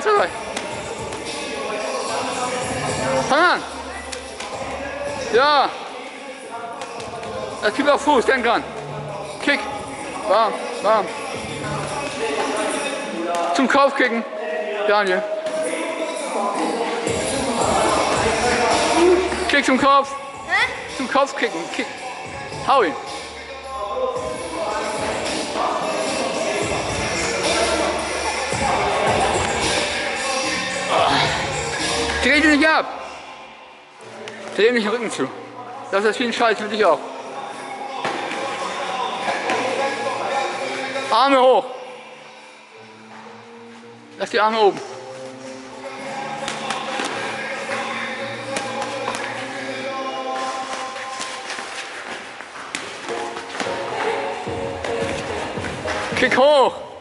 zwei, drei. Fang an. Ja. Jetzt gib auf Fuß, denk dran. Kick. Warm, warm. Zum Kopf kicken. Daniel. Kick zum Kopf. Hä? Zum Kopf kicken. Kick. Hau ihn. Dreh dich nicht ab. Dreh nicht den Rücken zu. Das ist ein Scheiß für dich auch. Arme hoch. Lass die Arme oben. Kick hoch.